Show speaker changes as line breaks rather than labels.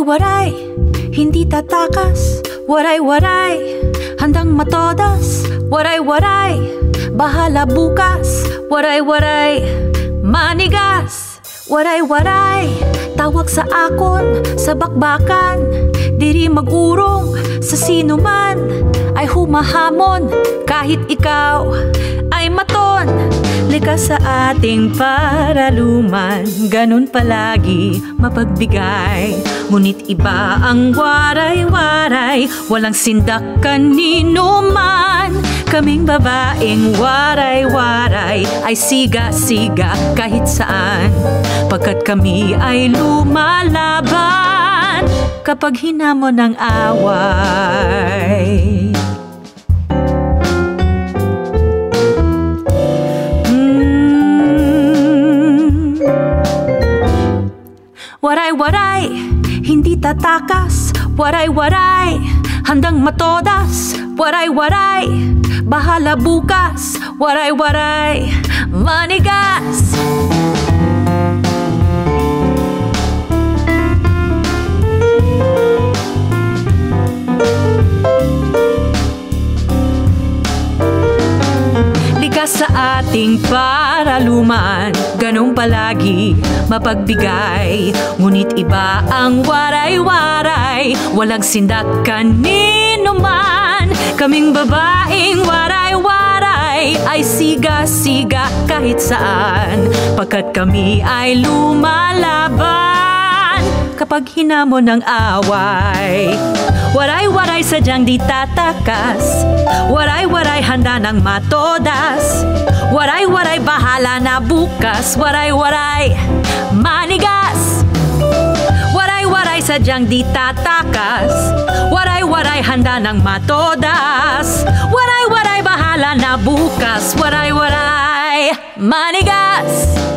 Waray-waray, hindi tatakas. Waray-waray, handang matodas. Waray-waray, bahala bukas. Waray-waray, manigas. Waray-waray, tawag sa akon Sa bakbakan, diri magurong Sa sino man ay humahamon. Kahit ikaw Ay maton Likas sa ating paraluman. Ganun palagi mapagbigay. Ngunit iba ang waray-waray. Walang sindak kanino man. Kaming babaeng waray-waray Ay siga-siga kahit saan. Pagkat kami ay lumalaban. Kapag hinamon ng away Waray-waray, hindi tatakas. Waray-waray, handang matodas. Waray-waray, bahala bukas. Waray-waray, manigas sa ating paraluman. Ganong palagi mapagbigay Ngunit iba ang waray-waray. Walang sindak kanino man Kaming babaeng waray-waray. Ay siga-siga kahit saan Pagkat kami ay lumalaban. Kapag hinamon ng away Waray-waray sadyang di tatakas. Waray-waray handa ng matodas. Waray-waray bahala na bukas. Waray-waray manigas. Waray-waray sadyang di tatakas. Waray-waray handa ng matodas. Waray-waray bahala na bukas. Waray-waray manigas